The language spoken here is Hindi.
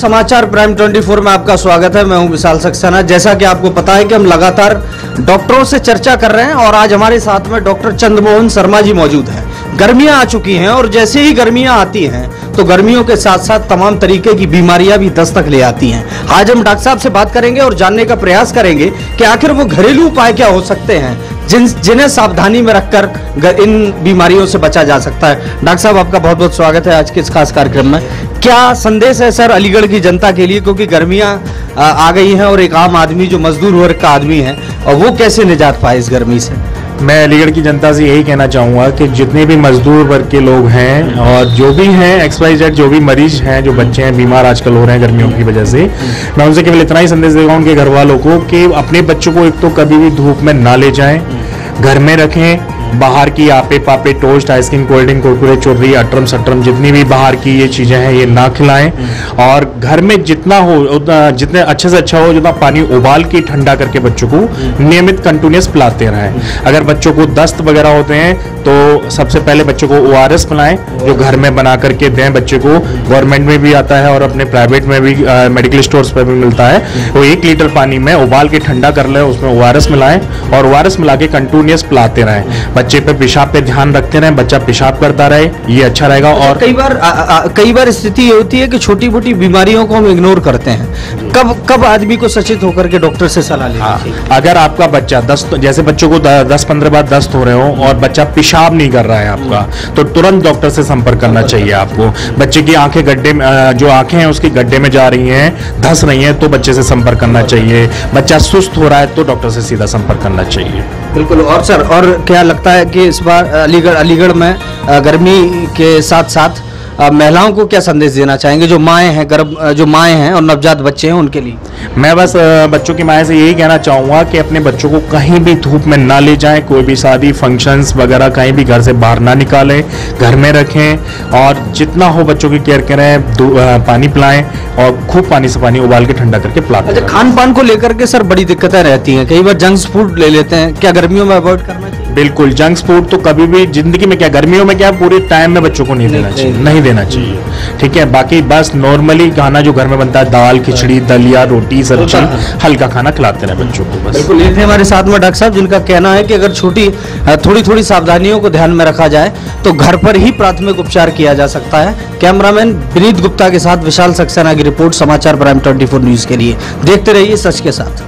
समाचार प्राइम 24 में आपका स्वागत है। मैं हूँ विशाल सक्सेना। जैसा कि आपको पता है कि हम लगातार डॉक्टरों से चर्चा कर रहे हैं और आज हमारे साथ में डॉक्टर चंद्रमोहन शर्मा जी मौजूद हैं। गर्मियाँ आ चुकी हैं और जैसे ही गर्मियाँ आती हैं तो गर्मियों के साथ साथ तमाम तरीके की बीमारियाँ भी दस्तक ले आती हैं। आज हम डॉक्टर साहब से बात करेंगे और जानने का प्रयास करेंगे कि आखिर वो घरेलू उपाय क्या हो सकते हैं, जिन, जिन्हें सावधानी में रखकर इन बीमारियों से बचा जा सकता है। डॉक्टर साहब, आपका बहुत बहुत स्वागत है आज के इस खास कार्यक्रम में। क्या संदेश है सर अलीगढ़ की जनता के लिए? क्योंकि गर्मियाँ आ, गई हैं और एक आम आदमी जो मजदूर वर्ग का आदमी है और वो कैसे निजात पाए इस गर्मी से? मैं अलीगढ़ की जनता से यही कहना चाहूँगा कि जितने भी मजदूर वर्ग के लोग हैं और जो भी हैं एक्स वाई जेड जो भी मरीज़ हैं जो बच्चे हैं बीमार आजकल हो रहे हैं गर्मियों की वजह से मैं उनसे केवल इतना ही संदेश देगा उनके घर वालों को कि अपने बच्चों को एक तो कभी भी धूप में ना ले जाएँ घर में रखें बाहर की आपे पापे toast, ice cream, cold drink, Kurkure, चुर्री, अटरम सटरम, जितनी भी बाहर की ये चीज़ें हैं, ये ना खिलाएँ। और घर में जितना हो, उतना, जितने अच्छे से अच्छा हो, जितना पानी उबाल के ठंडा करके बच्चों को नियमित कंटिन्यूस पिलाते रहें। अगर बच्चों को दस्त वगैरह होते हैं तो सबसे पहले बच्चों को ओ आर एस पिलाएँ, जो घर में बना करके दें बच्चे को। गवर्नमेंट में भी आता है और अपने प्राइवेट में भी मेडिकल स्टोर्स पर भी मिलता है। वो एक लीटर पानी में उबाल के ठंडा कर लें, उसमें ओ आर एस मिलाएँ और ओ आर एस मिला के कंटिन्यूस पिलाते रहें। बच्चे पे पेशाब पे ध्यान रखते रहे बच्चा पेशाब करता रहे ये अच्छा रहेगा और कई बार आ, आ, कई बार स्थिति ये होती है कि छोटी मोटी बीमारियों को हम इग्नोर करते हैं। कब कब आदमी को सचेत होकर के डॉक्टर से सलाह लेनी हाँ, चाहिए? अगर आपका बच्चा दस जैसे बच्चों को दस पंद्रह बार दस्त हो रहे हो और बच्चा पेशाब नहीं कर रहा है आपका तो तुरंत डॉक्टर से संपर्क करना चाहिए आपको। बच्चे की आँखें गड्ढे में जो आँखें हैं उसकी गड्ढे में जा रही हैं धस रही हैं तो बच्चे से संपर्क करना चाहिए। बच्चा सुस्त हो रहा है तो डॉक्टर से सीधा संपर्क करना चाहिए। बिल्कुल और सर और क्या लगता है कि इस बार अलीगढ़ अलीगढ़ में गर्मी के साथ साथ महिलाओं को क्या संदेश देना चाहेंगे? जो माएँ हैं गर्भ जो माएँ हैं और नवजात बच्चे हैं उनके लिए। मैं बस बच्चों की माए से यही कहना चाहूँगा कि अपने बच्चों को कहीं भी धूप में ना ले जाएँ कोई भी शादी फ़ंक्शंस वगैरह कहीं भी घर से बाहर ना निकालें घर में रखें और जितना हो बच्चों की केयर करें पानी पिलाएँ और खूब पानी से पानी उबाल के ठंडा करके पिलाते अच्छा खान पान को लेकर के सर बड़ी दिक्कतें रहती हैं। कई बार जंक्स फ़ूड ले लेते हैं। क्या गर्मियों में अवॉइड करना? बिल्कुल जंक फ़ूड तो कभी भी ज़िंदगी में क्या गर्मियों में क्या पूरे टाइम में बच्चों को नहीं देना चाहिए। नहीं देना चाहिए। ठीक है बाकी बस नॉर्मली खाना जो घर में बनता है दाल खिचड़ी दलिया रोटी सब्ज़ी हल्का खाना खिलाते रहे बच्चों को बस। बिल्कुल ये थे हमारे साथ में डॉक्टर साहब जिनका कहना है कि अगर छोटी थोड़ी थोड़ी सावधानियों को ध्यान में रखा जाए तो घर पर ही प्राथमिक उपचार किया जा सकता है। कैमरामैन विनीत गुप्ता के साथ विशाल सक्सेना की रिपोर्ट समाचार प्राइम 24 न्यूज़ के लिए। देखते रहिए सच के साथ।